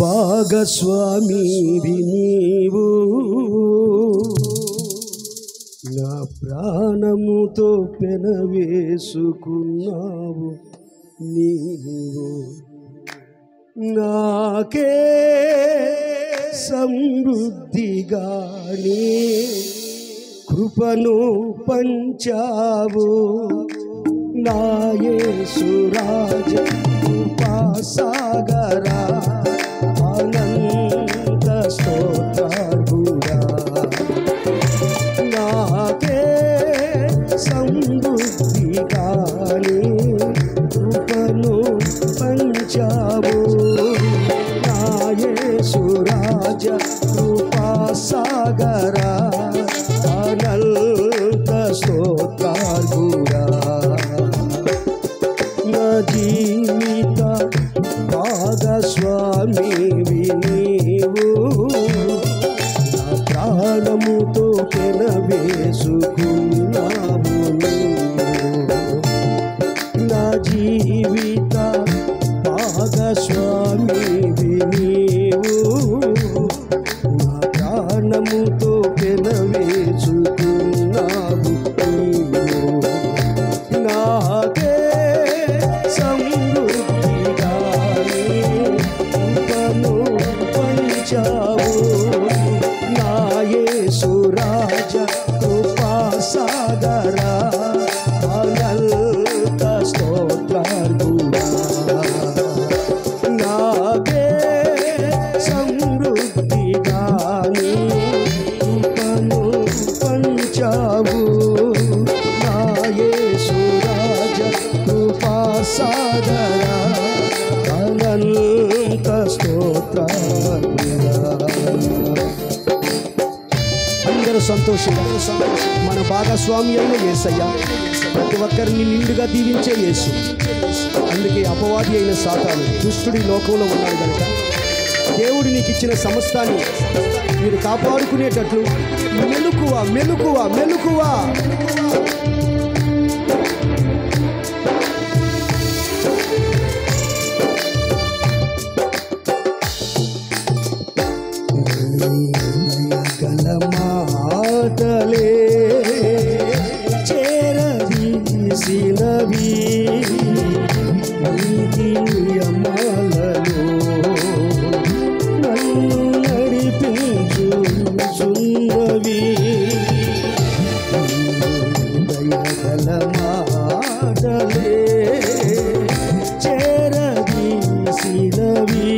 భాగస్వామివి నీవు. నా ప్రాణముతో పెనవేసుకున్నావు నీవు. నాకే సమృద్ధిగానే కృపను పంచావు. నాయేసురాజ కృపాసాగరా అనంత స్తోత్రార్హుడా నాకే సమృద్ధిగానే కృపను పంచావు నాయేసురాజ కృపాసాగరా అనంత స్తోత్రార్హుడా ప్రాణముతో కెలవేసుకున్నాము నా జీవిత భాగస్వామి నీవు. నా ప్రాణముతో కెలవేసుకున్నాము నీవు. నాకే సమృద్ధిగానే పంచావు. అనంత అందరూ సంతోషం మన భాగస్వామ్యంలో అయిన ప్రతి ఒక్కరిని నిండుగా దీవించే యేసు. అందుకే అపవాది అయిన సాతాను దుష్టుడి లోకంలో ఉన్నాడు కనుక దేవుడు నీకు ఇచ్చిన సమస్తాన్ని మీరు కాపాడుకునేటట్లు మెలుకువా మెలుకువా మెలుకువా. మాటలే చేరదీసినవి నీతి నియమాలలో నన్ను నడిపించుచున్నవి దయగల మాటలే చేరదీసినవి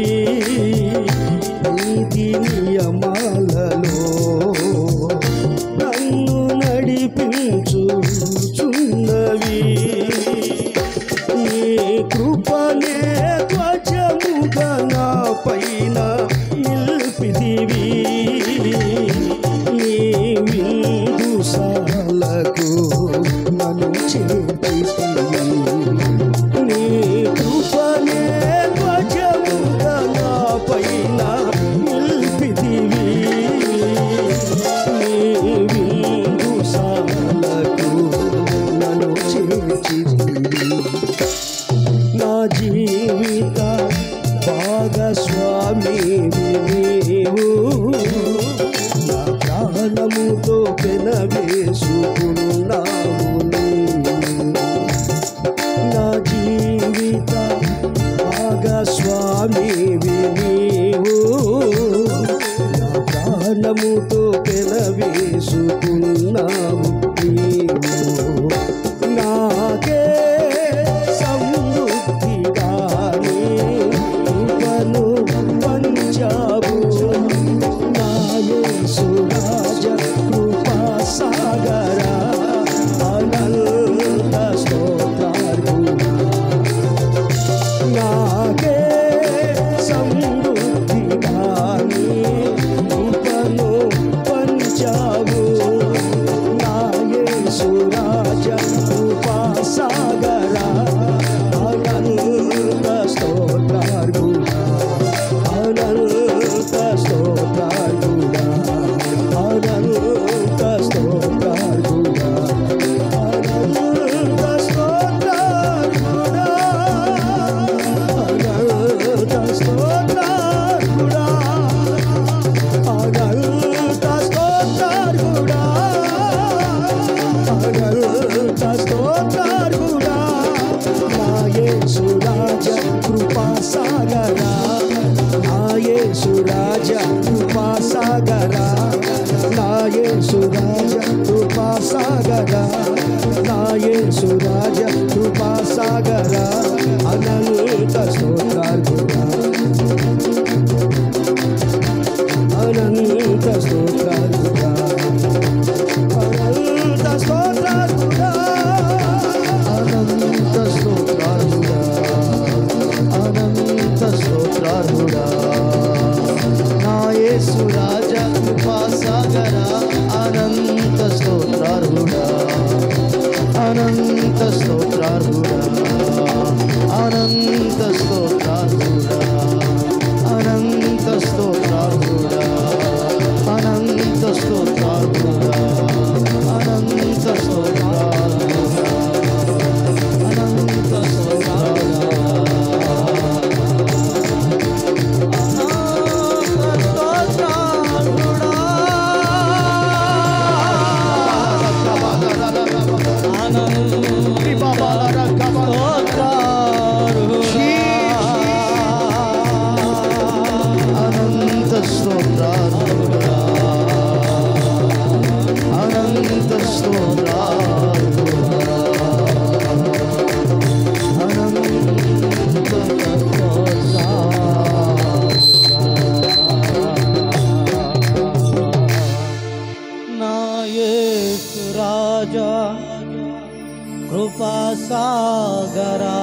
నీతి నియమాలలో Raja God.